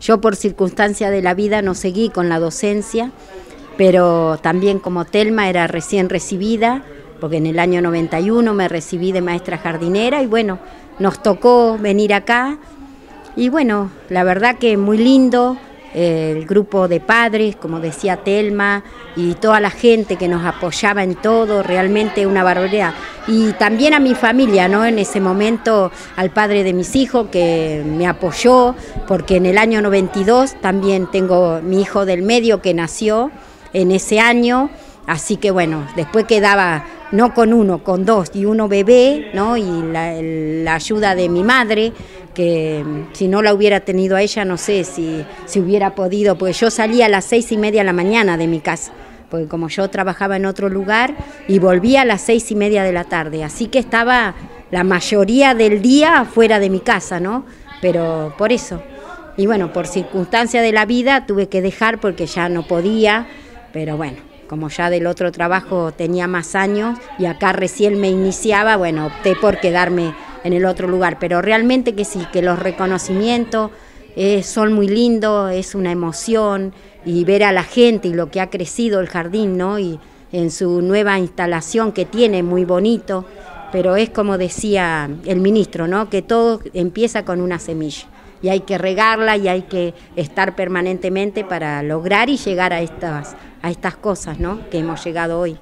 Yo por circunstancia de la vida no seguí con la docencia, pero también como Telma era recién recibida, porque en el año 91 me recibí de maestra jardinera y bueno, nos tocó venir acá. Y bueno, la verdad que muy lindo, el grupo de padres, como decía Telma, y toda la gente que nos apoyaba en todo, realmente una barbaridad. Y también a mi familia, ¿no? En ese momento al padre de mis hijos que me apoyó, porque en el año 92 también tengo mi hijo del medio que nació en ese año, así que bueno, después quedaba no con uno, con dos y uno bebé, ¿no? Y la, ayuda de mi madre, que si no la hubiera tenido a ella, no sé si, si hubiera podido, porque yo salía a las seis y media de la mañana de mi casa, porque como yo trabajaba en otro lugar y volvía a las seis y media de la tarde, así que estaba la mayoría del día fuera de mi casa, ¿no? Pero por eso. Y bueno, por circunstancia de la vida tuve que dejar porque ya no podía, pero bueno como ya del otro trabajo tenía más años y acá recién me iniciaba, bueno, opté por quedarme en el otro lugar, pero realmente que sí, que los reconocimientos eh, son muy lindos, es una emoción y ver a la gente y lo que ha crecido el jardín, ¿no? Y en su nueva instalación que tiene, muy bonito, pero es como decía el ministro, ¿no? Que todo empieza con una semilla y hay que regarla y hay que estar permanentemente para lograr y llegar a estas, a estas cosas ¿no? que hemos llegado hoy.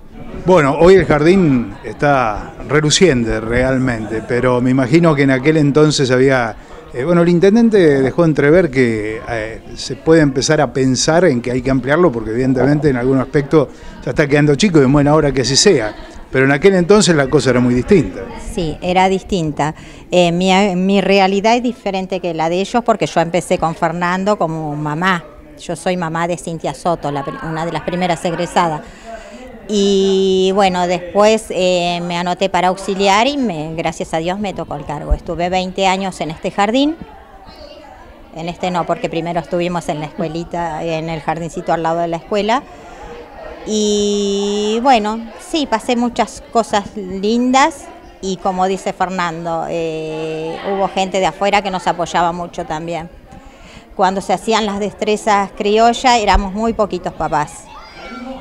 Bueno, hoy el jardín está reluciente realmente, pero me imagino que en aquel entonces había... Eh, bueno, el intendente dejó entrever que eh, se puede empezar a pensar en que hay que ampliarlo porque evidentemente en algún aspecto ya está quedando chico y en buena hora que así sea. Pero en aquel entonces la cosa era muy distinta. Sí, era distinta. Eh, mi, mi, realidad es diferente que la de ellos porque yo empecé con Fernando como mamá. Yo soy mamá de Cintia Soto, una de las primeras egresadas. Y bueno, después eh, me anoté para auxiliar y me, gracias a Dios me tocó el cargo. Estuve 20 años en este jardín. En este no, porque primero estuvimos en la escuelita, en el jardincito al lado de la escuela y bueno, sí, pasé muchas cosas lindas y como dice Fernando, eh, hubo gente de afuera que nos apoyaba mucho también. Cuando se hacían las destrezas criollas éramos muy poquitos papás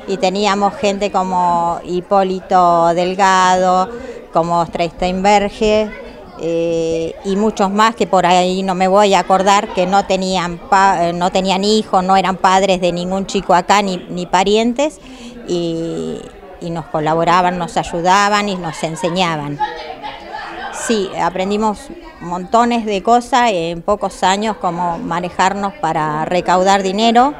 y teníamos gente como Hipólito Delgado, como Steinberge eh, y muchos más que por ahí no me voy a acordar que no tenían, eh, no tenían hijos, no eran padres de ningún chico acá ni, ni parientes y, y nos colaboraban, nos ayudaban y nos enseñaban. Sí, aprendimos montones de cosas en pocos años, como manejarnos para recaudar dinero,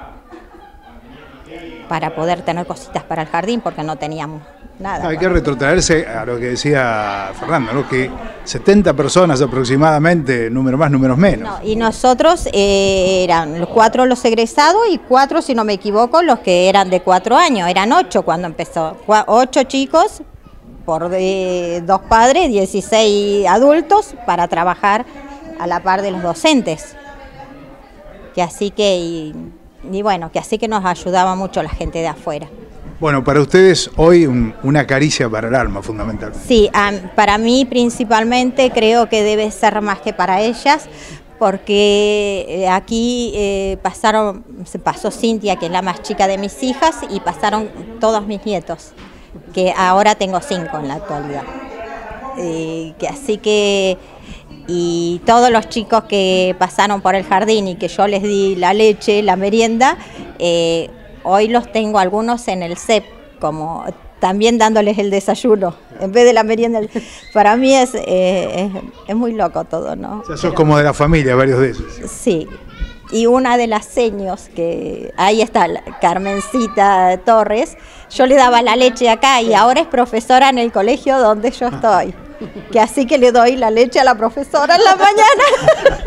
para poder tener cositas para el jardín, porque no teníamos hay que retrotraerse a lo que decía Fernando, que 70 personas aproximadamente, número más, números menos. y nosotros eh, eran cuatro los egresados y cuatro, si no me equivoco, los que eran de cuatro años, eran ocho cuando empezó, ocho chicos por dos padres, 16 adultos para trabajar a la par de los docentes. Que así que, y bueno, que así que nos ayudaba mucho la gente de afuera. Bueno, para ustedes hoy una caricia para el alma, fundamentalmente. Sí, para mí principalmente creo que debe ser más que para ellas, porque eh, aquí eh, pasaron, se pasó Cintia, que es la más chica de mis hijas, y pasaron todos mis nietos, que ahora tengo cinco en la actualidad. Eh, que así que y todos los chicos que pasaron por el jardín y que yo les di la leche, la merienda, Hoy los tengo algunos en el CEP, como también dándoles el desayuno, en vez de la merienda. Para mí es, eh, es, muy loco todo, ¿no? O sea, sos como de la familia, varios de esos. Sí. Y una de las seños, que ahí está, Carmencita Torres, yo le daba la leche acá y ahora es profesora en el colegio donde yo estoy. Que así que le doy la leche a la profesora en la mañana.